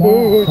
체공